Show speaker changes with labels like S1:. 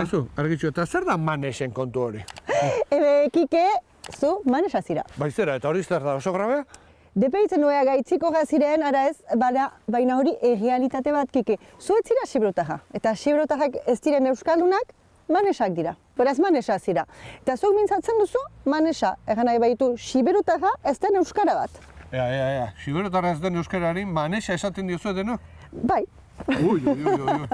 S1: Aizu, argitxu, eta zer da manesen kontu hori?
S2: Ebe, eh, kike, zu, manesa zira.
S1: Baizera, eta hori zer da oso grabea?
S2: Depeitzen nuea gaitziko ziren, ara ez, baina, baina hori errealitate bat kike. Zu ez zira xibrotaja, eta xibrotajak ez diren euskaldunak, manesak dira. Beraz manesa zira. Eta zuk mintzatzen duzu, manesa, egan nahi baitu, sibrotaja ez den euskara bat.
S1: Ea, ea, ea, siberotarra ez den euskarari manesa esaten diozu denok?
S2: Bai,
S1: Ui, ui, ui, ui.